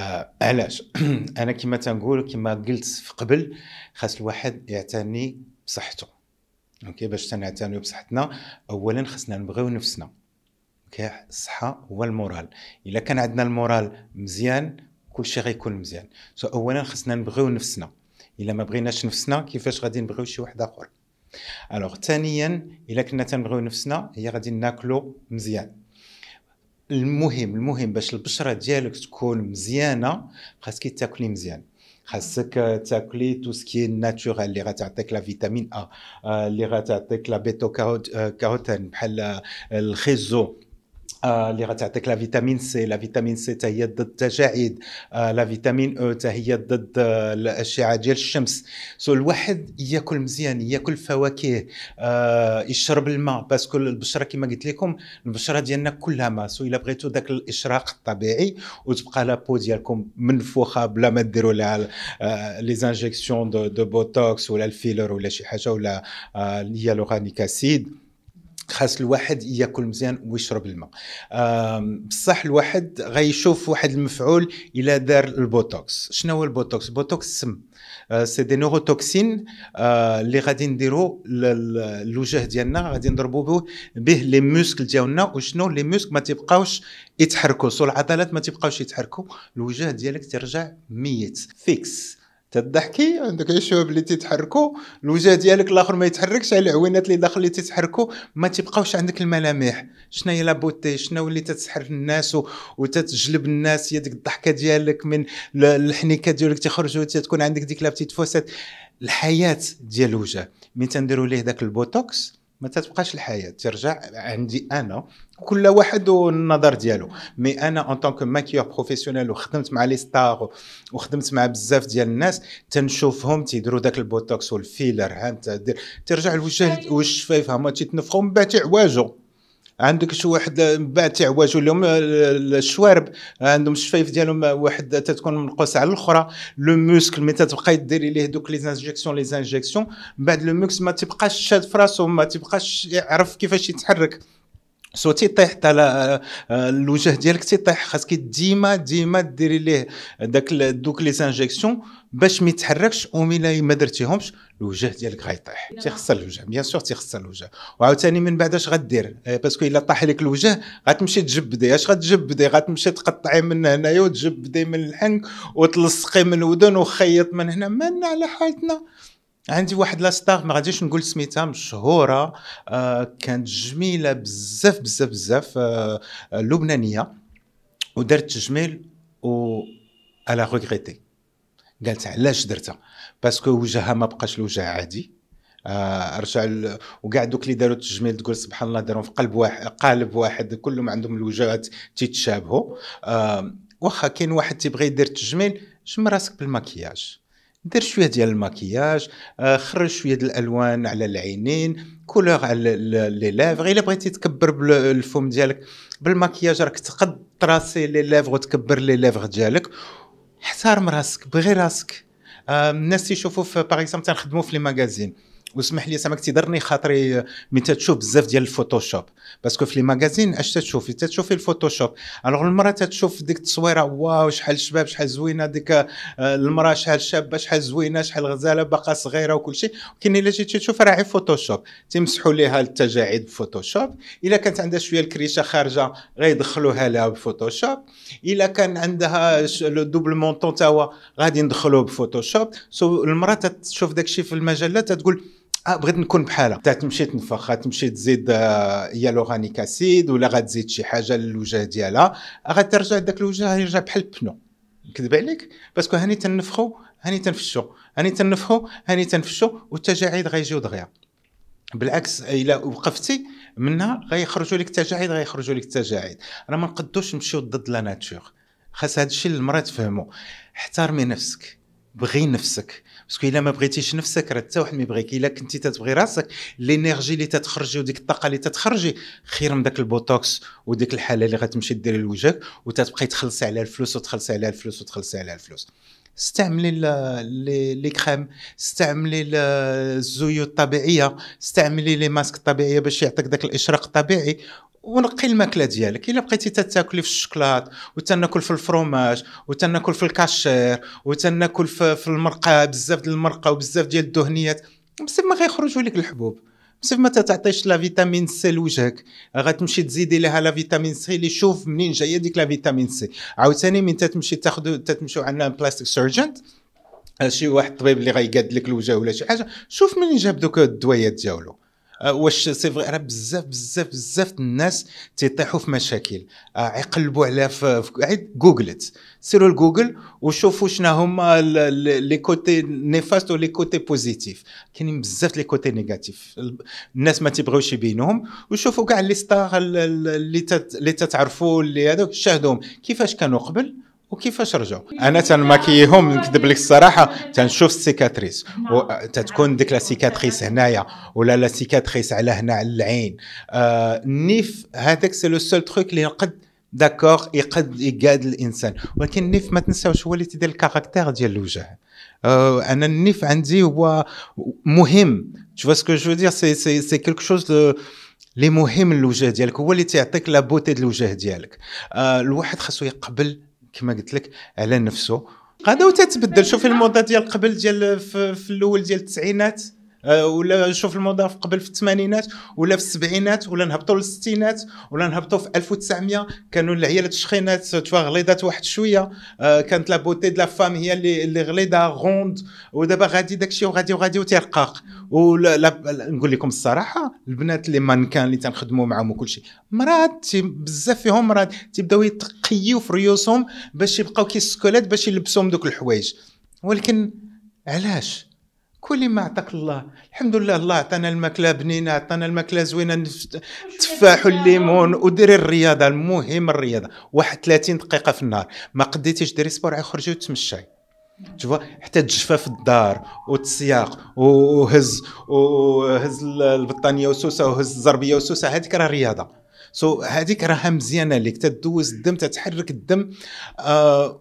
آه علاش؟ أنا كما تنقول كما قلت قبل خاص الواحد يعتني بصحته. OK باش تنعتنيو بصحتنا اولا خصنا نبغيو نفسنا. OK الصحة هو ال moral. إلا كان عندنا ال moral مزيان كل شيء غيكون مزيان. so اولا خصنا نبغيو نفسنا. إلا ما بغيناش نفسنا كيفاش غادي نبغيو شي واحد آخر؟ alors ثانيا إلا كنا تنبغيو نفسنا هي غادي ناكلو مزيان. المهم المهم باش البشرة ديالك تكون مزيانة خاصك تاكلي مزيان. خاصك تاكلي tout ce qui naturel اللي غتعطيك la vitamine A اللي غتعطيك la bêta-carotène بحال الخيزو. آه، اللي غتعطيك la vitamine C. la vitamine C حتى هي ضد التجاعيد آه، la vitamine E حتى هي ضد آه، الأشعة ديال الشمس. so الواحد ياكل مزيان ياكل فواكه يشرب الماء. parce que البشرة كما قلت لكم البشرة ديالنا كلها ماء. so إلا بغيتو داك الإشراق الطبيعي وتبقى la peau ديالكم منفوخة بلا ما ديروا لها les injections de Botox ولا ال filler ولا شي حاجة ولا ال hyaluronic acid خاص الواحد ياكل مزيان ويشرب الماء. بصح الواحد غيشوف واحد المفعول الا دار البوتوكس. شنو هو البوتوكس؟ البوتوكس سم. c'est des neurotoxines اللي غادي نديرو الوجه ديالنا غادي نضربو به les muscles ديالنا. وشنو؟ les muscles ما تبقاوش يتحركوا so العضلات ما تبقاوش يتحركوا الوجه ديالك ترجع ميت. fixe. تضحكي؟ عندك الشباب اللي تيتحركوا؟ الوجه ديالك الآخر ما يتحركش على العوينات اللي داخل اللي تيتحركوا ما تبقاوش عندك الملامح. شنو هي la beauté شنو اللي تتسحر الناس وتتجلب الناس؟ هي ديك الضحكة ديالك من الحنيكة ديالك تخرجوا تكون عندك ديك la petite fossette. الحياة ديال الوجه ملي تنديروا ليه داك البوتوكس؟ ما تتبقاش الحياة ترجع عندي أنا كل واحد والنظر ديالو. mais أنا en tant que maquilleur professionnel وخدمت مع les stars وخدمت مع بزاف ديال الناس تنشوفهم تيديروا داك البوتوكس وال filler ها انت ترجع الوجه والشفايف هما تيتنفخوا من بعد تعواجوا عندك شي واحد من بعد تعواجوا لهم الشوارب عندهم الشفايف ديالهم واحد تتكون منقوسه على الأخرى. le muscle ملي تبقاي ديري ليه دوك les injections les injections من بعد le muscle ما تبقاش شاد في راسو ما تبقاش يعرف كيفاش يتحرك. so تيطيح حتى آه، الوجه ديالك تيطيح خاصك ديما ديما ديري ليه داك دوك les injections باش ما يتحركش وملا ما درتيهمش الوجه ديالك غيطيح. تيخسر الوجه bien sûr تيخسر الوجه. وعاوتاني من بعد اش غدير؟ آه، parce que الا طاح لك الوجه غتمشي تجبدي اش غتجبدي غتمشي تقطعي من هنايا وتجبدي من الحنك وتلصقي من الودن وخيط من هنا. مالنا على حالتنا. عندي واحد la star ما غاديش نقول سميتها مشهورة. آه كانت جميلة بزاف بزاف بزاف آه لبنانية. ودارت تجميل و elle a regretté قالت علاش درتها؟ parce que وجهها ما بقاش الوجه عادي. آه رجع وكاع دوك اللي داروا التجميل تقول سبحان الله داروا في قلب واحد قالب واحد كلهم عندهم الوجهات تيتشابهوا. آه واخا كاين واحد تيبغي يدير التجميل شم راسك بالمكياج دير شوية ديال المكياج آه، خرج شوية ديال الألوان على العينين couleur على les lèvres إلا بغيتي تكبر الفم ديالك بالمكياج راك تقد تراسي لي لافغ وتكبر لي لافغ ديالك. احترم راسك بغي راسك. آه، الناس يشوفوا في par exemple تنخدموا في les magazines. واسمح لي سامك تيضرني خاطري ملي تتشوف بزاف ديال ال Photoshop. parce que في les magazines اش تتشوفي؟ تتشوفي ال Photoshop. alors المراه تتشوف ديك التصويرة واو شحال شباب شحال زوينة ديك آه، المراه شحال شابة شحال زوينة شحال غزالة باقا صغيرة وكل شيء ولكن إلا جيتي تشوف راهي Photoshop. تمسحوا ليها التجاعيد ب Photoshop إلا كانت عندها شوية الكريشة خارجة غيدخلوها لها ب Photoshop. إلا كان عندها le double menton تا هو غادي ندخلوه ب Photoshop. so المراه تشوف داكشي في المجلات تقول آه بغيت نكون بحالها. تمشي تنفخ تمشي تزيد hyaluronic acid ولا غتزيد شي حاجة للوجه ديالها. غترجع داك الوجه يرجع بحال ال pneu نكذب عليك؟ parce que هاني تنفخو هاني تنفشو. هاني تنفخو هاني تنفشو والتجاعيد غيجيو دغيا. بالعكس إلا وقفتي منها غيخرجوا لك التجاعيد غيخرجوا لك التجاعيد راه ما نقدوش نمشيو ضد la nature. خاص هذا الشيء المرأة تفهمو. احترمي نفسك بغي نفسك. parce que الا ما بغيتيش نفسك راه حتى واحد ما يبغيك. الا كنتي تتبغي راسك l'énergie اللي تتخرجي وديك الطاقة اللي تتخرجي خير من داك البوتوكس وديك الحالة اللي غتمشي ديري لوجهك وتتبقاي تخلصي على الفلوس وتخلصي على الفلوس وتخلصي على الفلوس. استعملي les crèmes استعملي الزيوت الطبيعية استعملي les masques الطبيعيه باش يعطيك داك الإشراق الطبيعي ونقي الماكلة ديالك. إلا بقيتي تاكلي في الشوكولات وتناكل في الفروماج وتناكل في الكاشير وتناكل في, في المرقة بزاف ديال المرقة وبزاف ديال الدهنيات بصح ما غيخرجوا لك الحبوب. بصح ما تعطيش la vitamine C لوجهك؟ غتمشي تزيدي لها la vitamine C اللي شوف منين جاية ديك la vitamine C. عاوتاني من تتمشي تاخذ تتمشيو عندنا plastic surgeon شي واحد الطبيب اللي غيقاد لك الوجه ولا شي حاجة. شوف منين جاب دوك الدويات ديالو. واش c'est vrai راه بزاف بزاف بزاف الناس تيطيحوا في مشاكل. آه، يقلبوا على في جوجلت سيروا لجوجل وشوفوا شنو هما les côtés négatifs و les côtés positifs. كاينين بزاف les côtés négatifs الناس ما تيبغيوش يبينوهم. وشوفوا كاع les stars اللي تتعرفوا اللي هذوك شاهدوهم. كيفاش كانوا قبل؟ وكيفاش رجعوا أنا تنماكيهم نكذب لك الصراحة. تنشوف ال cicatrice. تتكون ديك la cicatrice هنايا ولا la cicatrice على هنا على العين. آه النيف هذاك c'est le seul truc اللي يقد d'accord يقد يقاد الإنسان. ولكن النيف ما تنساوش هو اللي تيدير ال caractère ديال الوجه. آه أنا النيف عندي هو مهم. Tu vois ce que je veux dire c'est c'est c'est quelque chose de مهم الوجه ديالك. هو اللي تيعطيك la beauté ديال الوجه ديالك. آه الواحد خاصو يقبل كما قلت لك على نفسه. هذا وتتبدل. شوف الموضة ديال قبل ديال في, الأول ديال التسعينات. ولا شوف الموضه قبل في الثمانينات ولا في السبعينات ولا نهبطوا للستينات ولا نهبطوا في 1900 كانوا العيالات الشخينات توا غليظات واحد شوية. آه، كانت la beauté de la femme هي اللي اللي غليظة ronde ودابا غادي داكشي وغادي وغادي وتيرقاق. ولا نقول لكم الصراحة البنات اللي mannequins اللي تنخدموا معاهم وكل شيء مرات بزاف فيهم مرات تيبداو يتقيوا في ريوسهم باش يبقاو كي squelettes باش يلبسوهم دوك الحوايج. ولكن علاش؟ كل ما عطاك الله. الحمد لله الله عطانا الماكلة بنينة عطانا الماكلة زوينة التفاح والليمون وديري الرياضة المهم الرياضة. واحد 30 دقيقة في النهار. ما قديتيش ديري sport خرجي وتمشاي. شوف حتى تجفى في الدار وتسياق وهز وهز البطانية وسوسة وهز الزربية وسوسة. هذيك راه رياضة. so so هذيك راها مزيانة لك تدوز الدم تتحرك الدم آه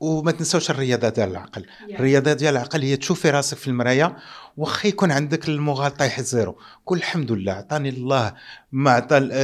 وما تنساوش الرياضة ديال العقل. الرياضة ديال العقل هي تشوفي راسك في المرايه واخا يكون عندك ال moral طايح zéro. قول الحمد لله عطاني الله ما عطاني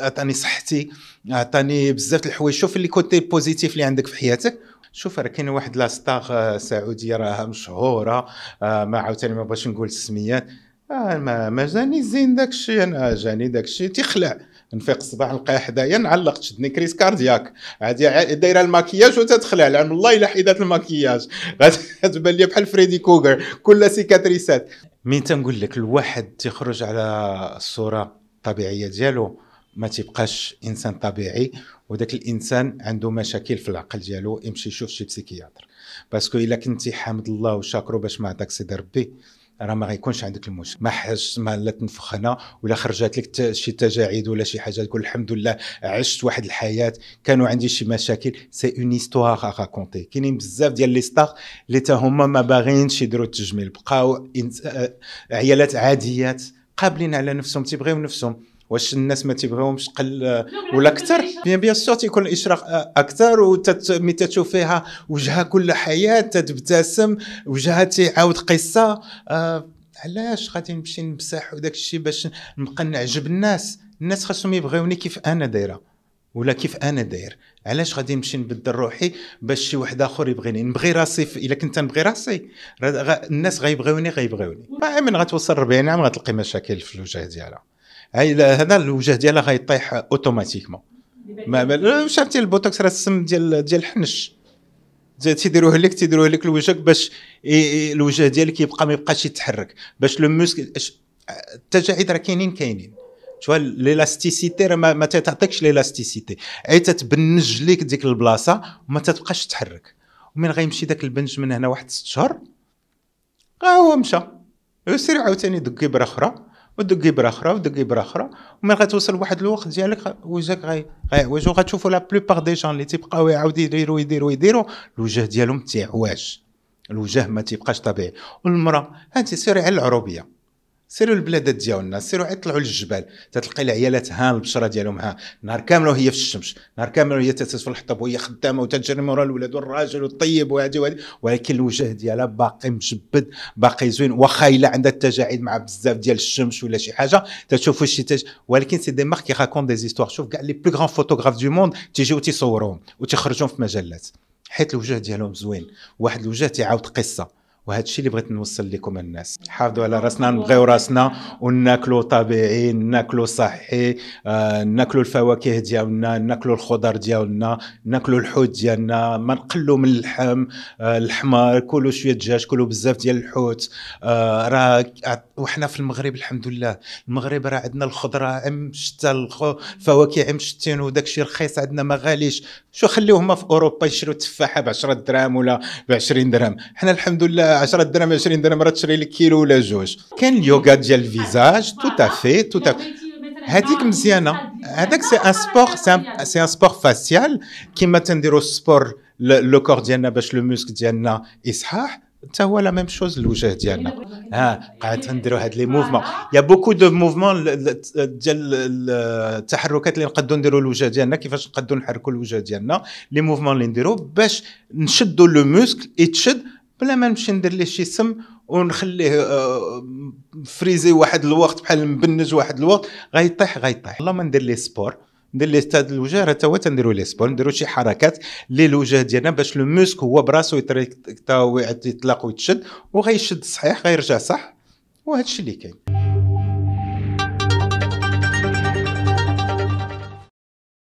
عطاني صحتي عطاني بزاف الحوايج. شوف les côtés positifs اللي عندك في حياتك. شوف راه كاين واحد la star آه، سعودية راها مشهورة آه، ما عاوتاني ما بغاش نقول السميات. آه ما ما جاني زين داك الشيء أنا جاني داك الشيء تيخلع. نفيق الصباح نلقاها حدايا نعلق تشدني crise cardiaque. عادي دايرة الماكياج وتتخلع لأن والله إلا حيدات الماكياج. غتبان لي بحال Freddy Krueger كلها سيكاتريسات. مين تنقول لك الواحد تيخرج على الصورة الطبيعية ديالو ما تيبقاش إنسان طبيعي وذاك الإنسان عنده مشاكل في العقل ديالو يمشي يشوف شي psychiatre. parce que إلا كنتي حامد الله وشاكرو باش ما عطاك سيدي ربي راه ما غيكونش عندك المشكل ما حاج ما لا تنفخ هنا ولا خرجت لك شي تجاعيد ولا شي حاجة تقول الحمد لله عشت واحد الحياة. كانوا عندي شي مشاكل. c'est une histoire à raconter كاينين بزاف ديال les stars اللي تا هما ما باغينش يديروا التجميل. بقاو آه، عيالات عاديات قابلين على نفسهم تيبغيو نفسهم. واش الناس ما تيبغيهمش قل ولا أكثر؟ bien bien sûr تيكون الإشراق أكثر وملي تشوف فيها وجهها كل حياة تتبتسم وجهها تيعاود قصة. آه علاش غادي نمشي نمسح وداك الشيء باش نبقى نعجب الناس؟ الناس خاصهم يبغيوني كيف أنا دايرة ولا كيف أنا داير. علاش غادي نمشي نبدل روحي باش شي واحد آخر يبغيني؟ نبغي راسي إلا كنت نبغي راسي. الناس غيبغيوني غيبغيوني. من غتوصل 40 عام غتلقي مشاكل في الوجه ديالها. هذا الوجه ديالها غيطيح automatiquement. ما شفتي البوتوكس راه السم ديال ديال الحنش؟ تيديروه لك تيديروه لك لوجهك باش الوجه ديالك يبقى ما يبقاش يتحرك. باش le muscle التجاعيد راه كاينين كاينين. شوف l'élasticité راه ما تعطيكش l'élasticité اي تتبنج لك ديك البلاصة وما تبقاش تحرك. ومن غيمشي داك البنج من هنا واحد ست شهور ها هو مشى. سير عاوتاني دق ابره أخرى. ودق ابره أخرى ودق ابره أخرى. ومن غتوصل لواحد الوقت ديالك وجهك غيعوج وغتشوفوا la plupart des gens اللي تيبقاو يعاودوا يديروا يديروا يديروا الوجه ديالهم تيعواج الوجه ما تيبقاش طبيعي. والمرأة أنت سيري على العروبية. سيروا البلادات ديالنا سيروا طلعوا للجبال تتلقى العيالات ها البشرة ديالهم ها نهار كامل وهي في الشمس نهار كامل وهي تتسفل الحطب وهي خدامة وتجري مورا الولاد والراجل والطيب وهذه وهذه ولكن الوجه ديالها باقي مجبد باقي زوين واخا إلا عندها التجاعيد مع بزاف ديال الشمس ولا شي حاجة تشوفوا شي تج... ولكن c'est des marques qui racontent des histoires شوف كاع les plus grands photographes du monde تيجيو تيصوروهم وتيخرجوهم في مجلات حيت الوجه ديالهم زوين واحد الوجه تيعاود قصة. وهذا الشيء اللي بغيت نوصل لكم الناس. حافظوا على راسنا نبغيو راسنا. وناكلوا طبيعي ناكلوا صحي آه ناكلوا الفواكه ديالنا ناكلوا الخضر ديالنا ناكلوا الحوت ديالنا. ما نقلوا من اللحم آه الحمر كلوا شوية دجاج كلوا بزاف ديال الحوت. آه راه وحنا في المغرب الحمد لله. المغرب راه عندنا الخضره عم شتا الفواكه عم شتين وداك الشيء رخيص عندنا ما غاليش. شو خليوهم في أوروبا يشروا تفاحة ب 10 دراهم ولا ب 20 درهم. حنا الحمد لله 10 درهم 20 درهم راه تشري لك كيلو ولا جوج. كاين اليوغا ديال ال visage tout à fait هذيك مزيانة. هذاك c'est un sport c'est un sport facial كيما تنديروا ال sport le corps ديالنا باش le muscle ديالنا يصحح حتى هو la même chose الوجه ديالنا. ها قاعد نديروا هاد les mouvements y a beaucoup de mouvements ديال التحركات اللي نقدروا نديروا الوجه ديالنا كيفاش نقدروا نحركوا الوجه ديالنا. les mouvements اللي نديروا باش نشدوا le muscle يتشد بلا ما نمشي ندير ليه شي سم ونخليه آه، freezé واحد الوقت بحال مبنج واحد الوقت غيطيح غيطيح. والله ما ندير ليه sport. ندير ليه ستاد الوجه راه هو تنديروا ليه sport. نديروا شي حركات اللي الوجه ديالنا باش le muscle هو براسو يطلق ويتشد وغيشد صحيح غيرجع صح. وهذا الشيء اللي كاين.